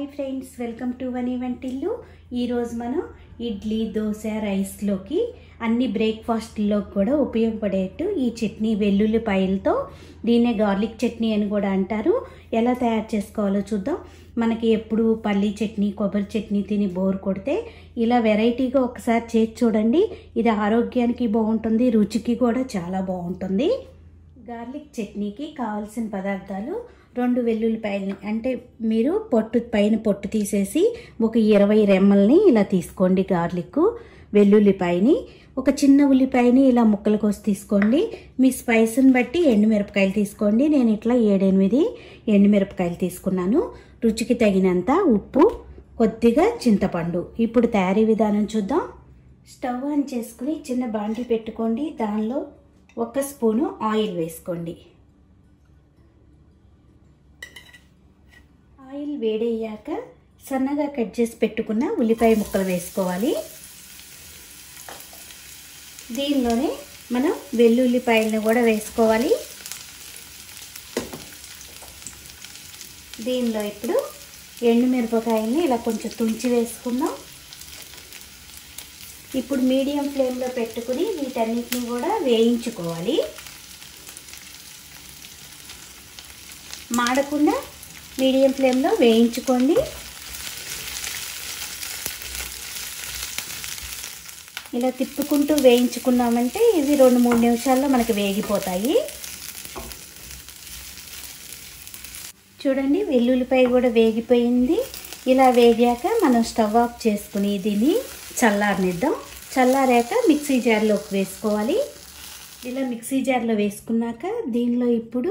Hi friends welcome to one event ఇల్లు ఈరోజు మనం ఇడ్లీ దోశ రైస్లోకి అన్ని బ్రేక్ఫాస్ట్లోకి కూడా ఉపయోగపడేట్టు ఈ చట్నీ వెల్లుల్లిపాయలతో. దీన్నే గార్లిక్ చట్నీ అని కూడా అంటారు. ఎలా తయారు చేసుకోవాలో చూద్దాం. మనకి ఎప్పుడు పల్లీ చట్నీ కొబ్బరి చట్నీ తిని బోర్ కొడితే ఇలా వెరైటీగా ఒకసారి చేసి చూడండి. ఇది ఆరోగ్యానికి బాగుంటుంది రుచికి కూడా చాలా బాగుంటుంది. గార్లిక్ చట్నీకి కావాల్సిన పదార్థాలు రెండు వెల్లుల్లిపాయలని అంటే మీరు పొట్టు పైన పొట్టు తీసేసి ఒక ఇరవై రెమ్మల్ని ఇలా తీసుకోండి గార్లిక్ వెల్లుల్లిపాయని ఒక చిన్న ఉల్లిపాయని ఇలా ముక్కలు కోసి తీసుకోండి. మీ స్పైస్ని బట్టి ఎండుమిరపకాయలు తీసుకోండి. నేను ఇట్లా ఏడెనిమిది ఎండుమిరపకాయలు తీసుకున్నాను. రుచికి తగినంత ఉప్పు కొద్దిగా చింతపండు. ఇప్పుడు తయారీ విధానం చూద్దాం. స్టవ్ ఆన్ చేసుకుని చిన్న బాండి పెట్టుకోండి. దానిలో ఒక స్పూను ఆయిల్ వేసుకోండి. ఆయిల్ వేడయ్యాక సన్నగా కట్ చేసి పెట్టుకున్న ఉల్లిపాయ ముక్కలు వేసుకోవాలి. దీనిలోనే మనం వెల్లుల్లిపాయలను కూడా వేసుకోవాలి. దీనిలో ఇప్పుడు ఎండుమిరపకాయల్ని ఇలా కొంచెం తుంచి వేసుకుందాం. ఇప్పుడు మీడియం ఫ్లేమ్లో పెట్టుకుని వీటన్నిటిని కూడా వేయించుకోవాలి. మాడకుండా మీడియం ఫ్లేమ్లో వేయించుకోండి. ఇలా తిప్పుకుంటూ వేయించుకున్నామంటే ఇవి రెండు మూడు నిమిషాల్లో మనకి వేగిపోతాయి. చూడండి వెల్లుల్లిపాయ కూడా వేగిపోయింది. ఇలా వేగాక మనం స్టవ్ ఆఫ్ చేసుకుని దీన్ని చల్లారనిద్దాం. చల్లారాక మిక్సీ జార్లోకి వేసుకోవాలి. ఇలా మిక్సీ జార్లో వేసుకున్నాక దీనిలో ఇప్పుడు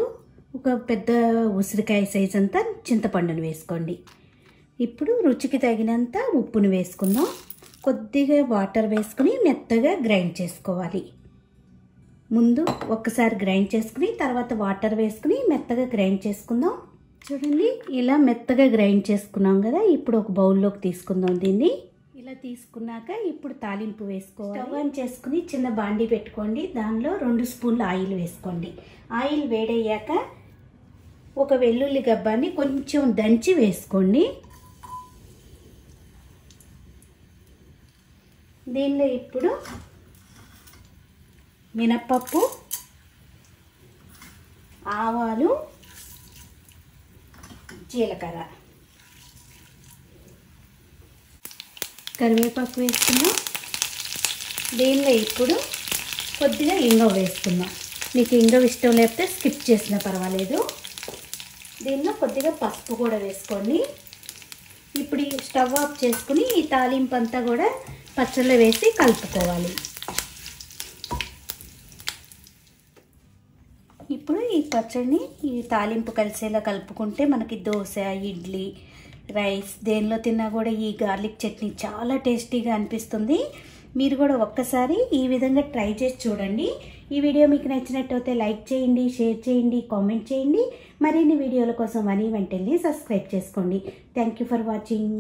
ఒక పెద్ద ఉసిరికాయ సైజ్ అంతా చింతపండును వేసుకోండి. ఇప్పుడు రుచికి తగినంత ఉప్పును వేసుకుందాం. కొద్దిగా వాటర్ వేసుకుని మెత్తగా గ్రైండ్ చేసుకోవాలి. ముందు ఒక్కసారి గ్రైండ్ చేసుకుని తర్వాత వాటర్ వేసుకుని మెత్తగా గ్రైండ్ చేసుకుందాం. చూడండి ఇలా మెత్తగా గ్రైండ్ చేసుకున్నాం కదా ఇప్పుడు ఒక బౌల్లోకి తీసుకుందాం దీన్ని. తీసుకున్నాక ఇప్పుడు తాలింపు వేసుకోవాలి. స్టవ్ ఆన్ చేసుకుని చిన్న బాండి పెట్టుకోండి. దానిలో రెండు స్పూన్లు ఆయిల్ వేసుకోండి. ఆయిల్ వేడయ్యాక ఒక వెల్లుల్లి గబ్బాన్ని కొంచెం దంచి వేసుకోండి. దీనిలో ఇప్పుడు మినప్పప్పు ఆవాలు జీలకర్ర. కరివేపాకు వేసుకున్నాం దీనిలో ఇప్పుడు కొద్దిగా ఇంగవ వేసుకుందాం మీకు ఇంగవ ఇష్టం లేకపోతే స్కిప్ చేసినా పర్వాలేదు. దీనిలో కొద్దిగా పసుపు కూడా వేసుకోండి. ఇప్పుడు ఈ స్టవ్ ఆఫ్ చేసుకుని ఈ తాలింపు అంతా కూడా పచ్చళ్ళు వేసి కలుపుకోవాలి. ఇప్పుడు ఈ పచ్చడిని ఈ తాలింపు కలిసేలా కలుపుకుంటే మనకి దోశ ఇడ్లీ రైస్ దేనిలో తిన్నా కూడా ఈ గార్లిక్ చట్నీ చాలా టేస్టీగా అనిపిస్తుంది. మీరు కూడా ఒక్కసారి ఈ విధంగా ట్రై చేసి చూడండి. ఈ వీడియో మీకు నచ్చినట్టయితే లైక్ చేయండి షేర్ చేయండి కామెంట్ చేయండి. మరిన్ని వీడియోల కోసం అని వెంటనే సబ్స్క్రైబ్ చేసుకోండి. Thank you for watching.